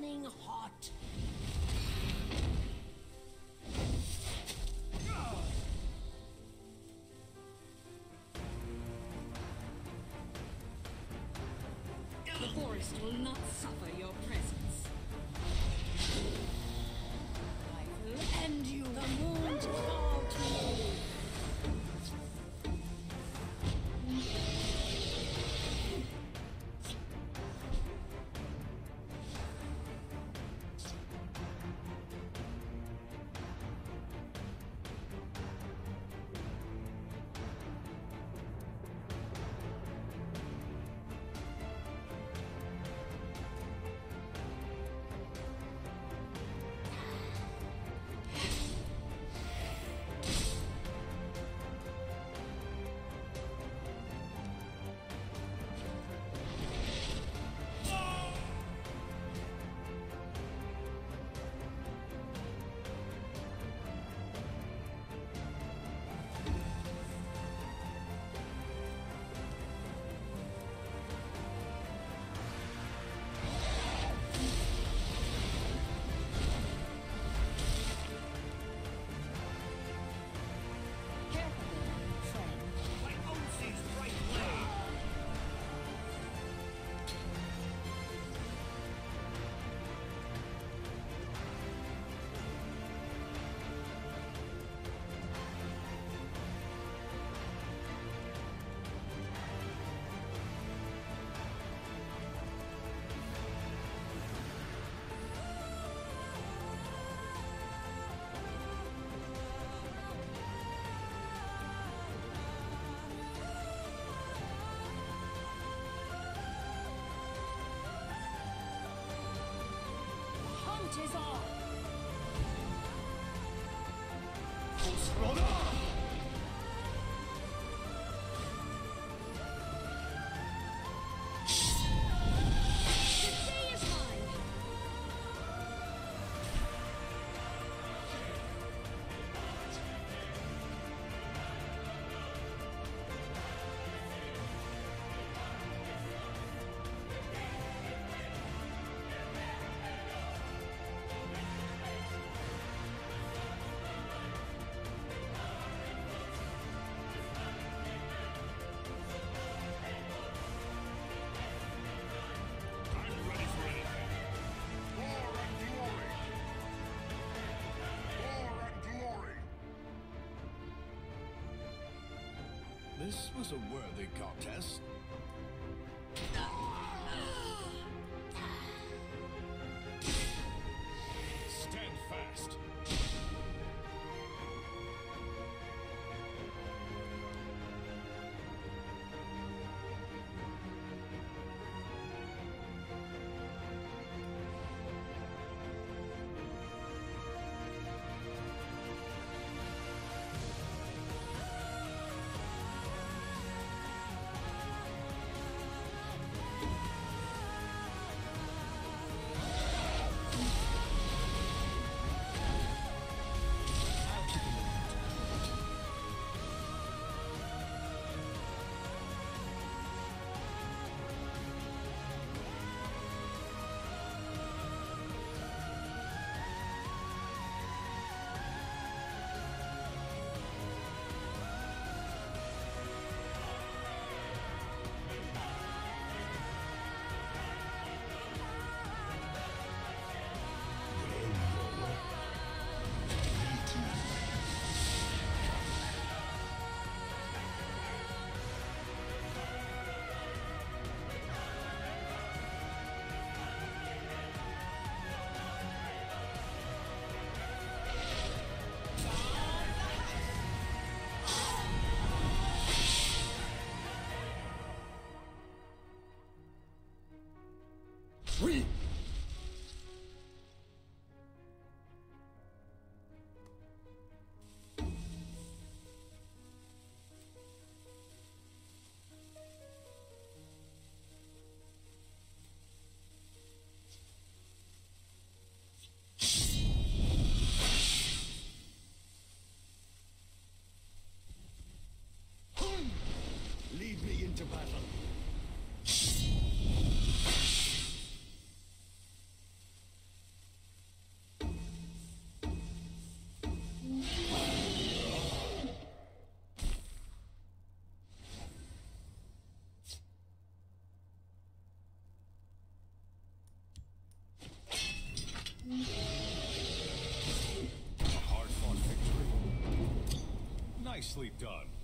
burning hot. The forest will not suffer your presence. ちにさ This was a worthy contest. Stand fast! We Lead me into battle. nicely done.